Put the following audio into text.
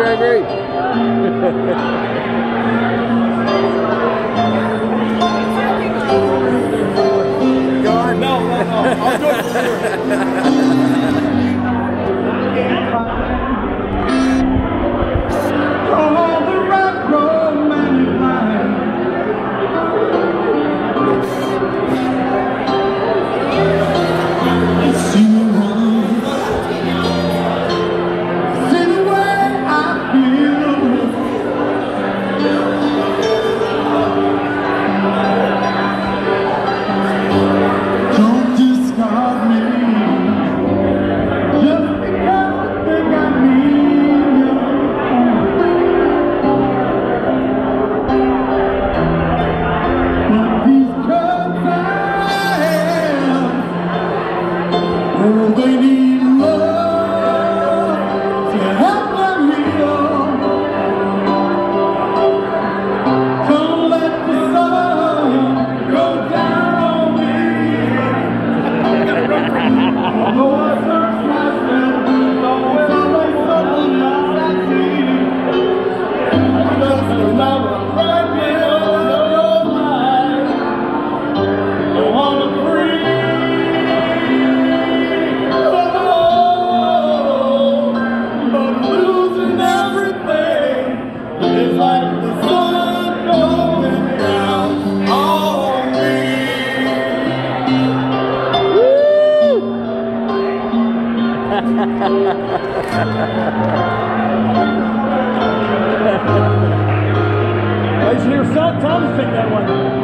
drive right. I should hear Thomas sing that one.